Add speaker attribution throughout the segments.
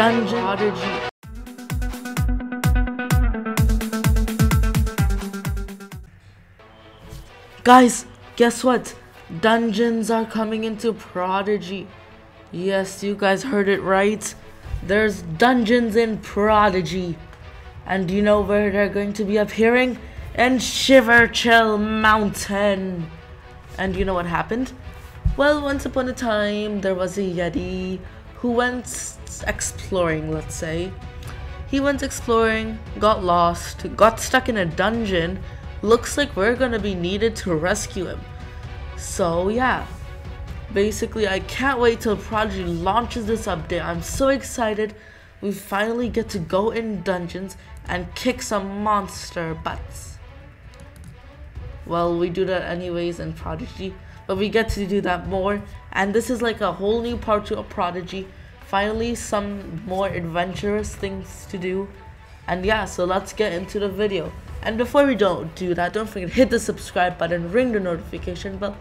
Speaker 1: dungeon prodigy. Guys, guess what? Dungeons are coming into Prodigy. Yes, you guys heard it right. There's dungeons in Prodigy. And do you know where they're going to be appearing? In Shiverchill Mountain. And you know what happened? Well, once upon a time, there was a Yeti who went exploring, let's say. He went exploring, got lost, got stuck in a dungeon. Looks like we're gonna be needed to rescue him. So, yeah. Basically, I can't wait till Prodigy launches this update. I'm so excited. We finally get to go in dungeons and kick some monster butts. Well, we do that anyways in Prodigy, but we get to do that more. And this is like a whole new part to a Prodigy. Finally, some more adventurous things to do. And yeah, so let's get into the video. And before we don't do that, don't forget hit the subscribe button, ring the notification bell,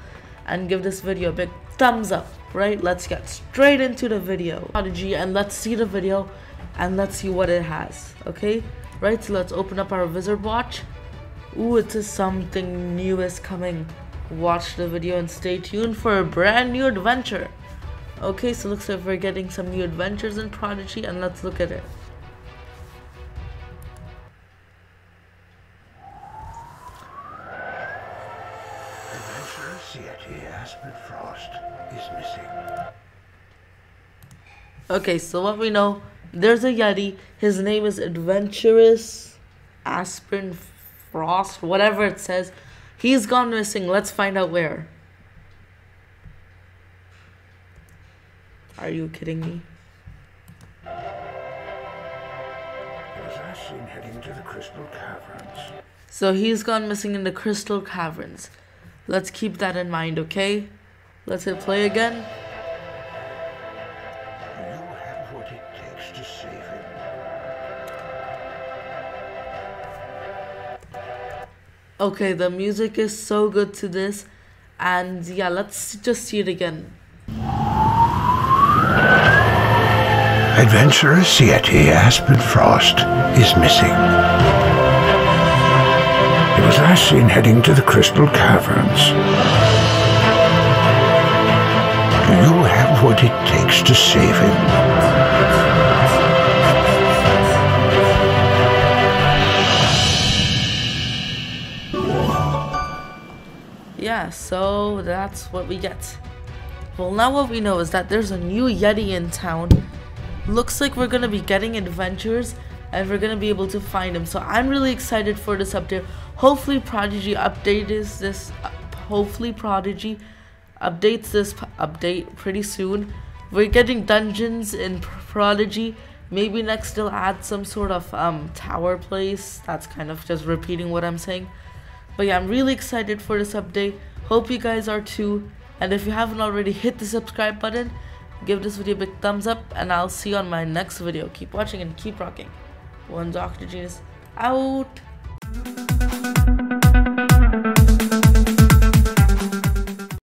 Speaker 1: and give this video a big thumbs up, right? Let's get straight into the video. Prodigy, and let's see the video, and let's see what it has, okay? Right, so let's open up our Wizard Watch. Ooh, it says something new is coming. Watch the video and stay tuned for a brand new adventure. Okay, so looks like we're getting some new adventures in Prodigy, and let's look at it.
Speaker 2: Adventurous Yeti Aspen Frost is missing.
Speaker 1: Okay, so what we know, there's a Yeti. His name is Adventurous Aspen Frost, whatever it says. He's gone missing. Let's find out where. Are you kidding me?
Speaker 2: He was last seen heading to the Crystal Caverns.
Speaker 1: So he's gone missing in the Crystal Caverns. Let's keep that in mind, okay? Let's hit play again. Okay, the music is so good to this. And yeah, let's just see it again.
Speaker 2: Adventurous Yeti Aspen Frost is missing. He was last seen heading to the Crystal Caverns. Do you have what it takes to save him?
Speaker 1: Yeah, so that's what we get. Well, now what we know is that there's a new Yeti in town. Looks like we're gonna be getting adventures and we're gonna be able to find him. So I'm really excited for this update. Hopefully Prodigy updates this. Hopefully Prodigy updates this update pretty soon. We're getting dungeons in Prodigy. Maybe next they'll add some sort of um, tower place. That's kind of just repeating what I'm saying. But yeah, I'm really excited for this update. Hope you guys are too. And if you haven't already, hit the subscribe button. Give this video a big thumbs up. And I'll see you on my next video. Keep watching and keep rocking. One Dr. Genius out.